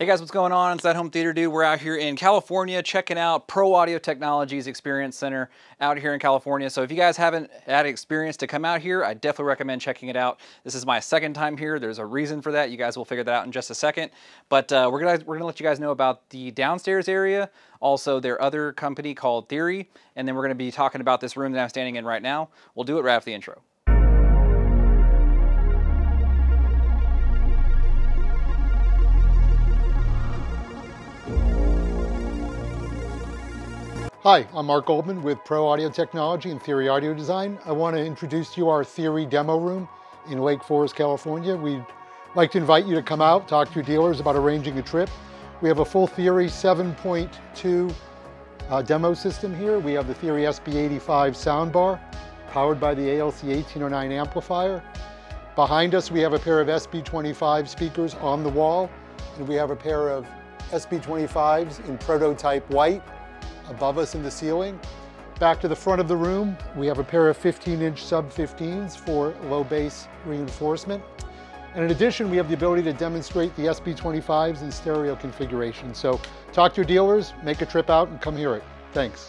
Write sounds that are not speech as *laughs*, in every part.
Hey guys, what's going on? It's That Home Theater Dude. We're out here in California checking out Pro Audio Technology's Experience Center out here in California. So if you guys haven't had experience to come out here, I definitely recommend checking it out. This is my second time here. There's a reason for that. You guys will figure that out in just a second. But uh, we're gonna we're gonna let you guys know about the downstairs area, also their other company called Theory, and then we're gonna be talking about this room that I'm standing in right now. We'll do it right after the intro. Hi, I'm Mark Goldman with Pro Audio Technology and Theory Audio Design. I want to introduce to you our Theory demo room in Lake Forest, California. We'd like to invite you to come out, talk to your dealers about arranging a trip. We have a full Theory 7.2 uh, demo system here. We have the Theory SB85 soundbar, powered by the ALC 1809 amplifier. Behind us, we have a pair of SB25 speakers on the wall, and we have a pair of SB25s in prototype white above us in the ceiling. Back to the front of the room, we have a pair of 15-inch sub-15s for low bass reinforcement. And in addition, we have the ability to demonstrate the SB25s in stereo configuration. So talk to your dealers, make a trip out, and come hear it. Thanks.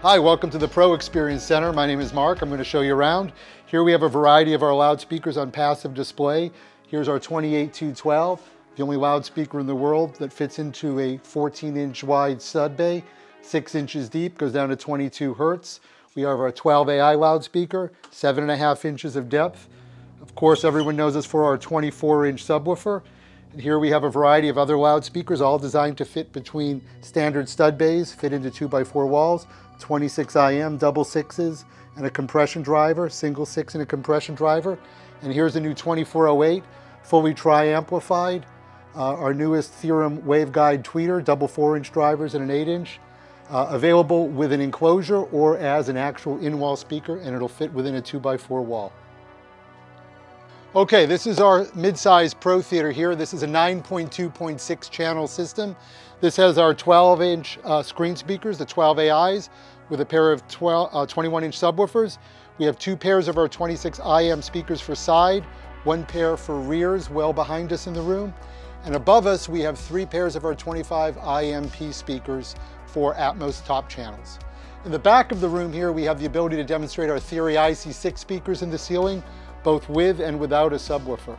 Hi, welcome to the Pro Experience Center. My name is Mark. I'm going to show you around. Here we have a variety of our loudspeakers on passive display. Here's our 28212, the only loudspeaker in the world that fits into a 14 inch wide stud bay, six inches deep, goes down to 22 hertz. We have our 12 AI loudspeaker, seven and a half inches of depth. Of course, everyone knows us for our 24 inch subwoofer. And here we have a variety of other loudspeakers, all designed to fit between standard stud bays, fit into two by four walls, 26 IM, double sixes, and a compression driver, single six and a compression driver. And here's a new 2408, fully tri-amplified. Uh, our newest Theorem waveguide tweeter, double four inch drivers and an eight inch. Uh, available with an enclosure or as an actual in-wall speaker and it'll fit within a two by four wall. Okay, this is our mid-size Pro Theater here. This is a 9.2.6 channel system. This has our 12 inch uh, screen speakers, the 12 AIs, with a pair of 12, uh, 21 inch subwoofers. We have two pairs of our 26 IM speakers for side, one pair for rears well behind us in the room. And above us, we have three pairs of our 25 IMP speakers for Atmos top channels. In the back of the room here, we have the ability to demonstrate our Theory IC6 speakers in the ceiling, both with and without a subwoofer.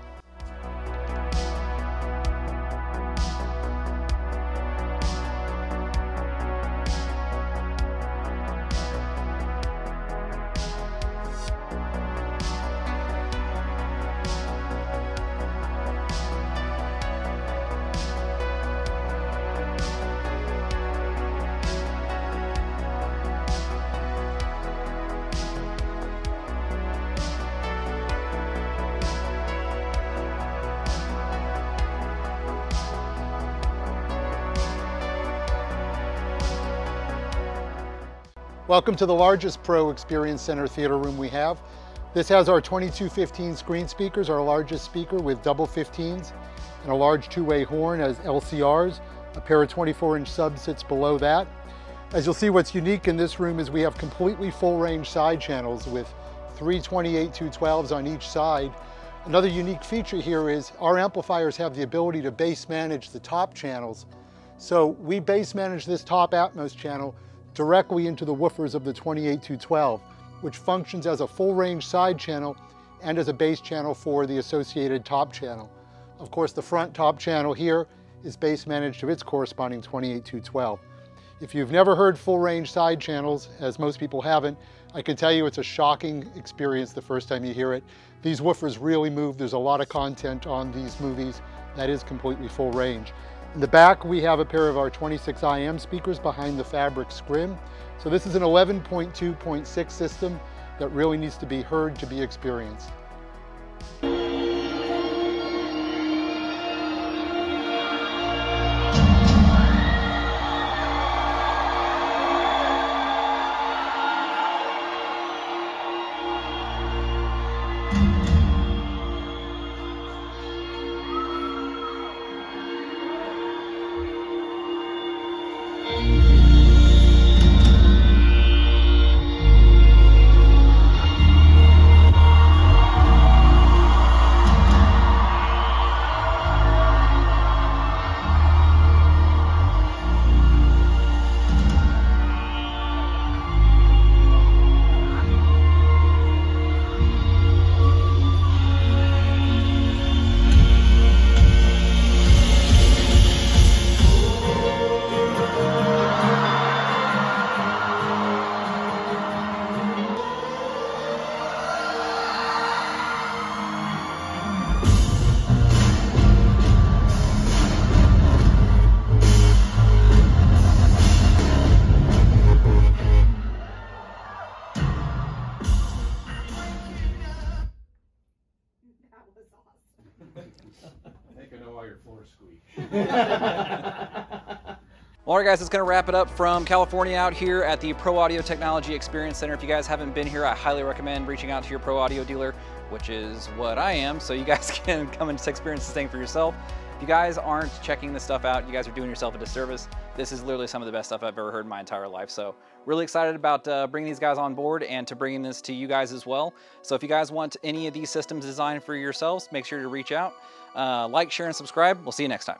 Welcome to the largest Pro Experience Center theater room we have. This has our 2215 screen speakers, our largest speaker with double 15s, and a large two-way horn as LCRs. A pair of 24-inch subs sits below that. As you'll see, what's unique in this room is we have completely full-range side channels with three 28 212s on each side. Another unique feature here is our amplifiers have the ability to bass manage the top channels. So we bass manage this top Atmos channel directly into the woofers of the 28212, which functions as a full range side channel and as a bass channel for the associated top channel. Of course, the front top channel here is bass managed to its corresponding 28212. If you've never heard full range side channels, as most people haven't, I can tell you it's a shocking experience the first time you hear it. These woofers really move. There's a lot of content on these movies that is completely full range. In the back, we have a pair of our 26 IM speakers behind the fabric scrim. So this is an 11.2.6 system that really needs to be heard to be experienced. All right, guys, that's going to wrap it up from California out here at the Pro Audio Technology Experience Center. If you guys haven't been here, I highly recommend reaching out to your Pro Audio dealer, which is what I am, so you guys *laughs* can come and experience this thing for yourself. If you guys aren't checking this stuff out, you guys are doing yourself a disservice. This is literally some of the best stuff I've ever heard in my entire life. So really excited about uh, bringing these guys on board and to bringing this to you guys as well. So if you guys want any of these systems designed for yourselves, make sure to reach out. Uh, like, share, and subscribe. We'll see you next time.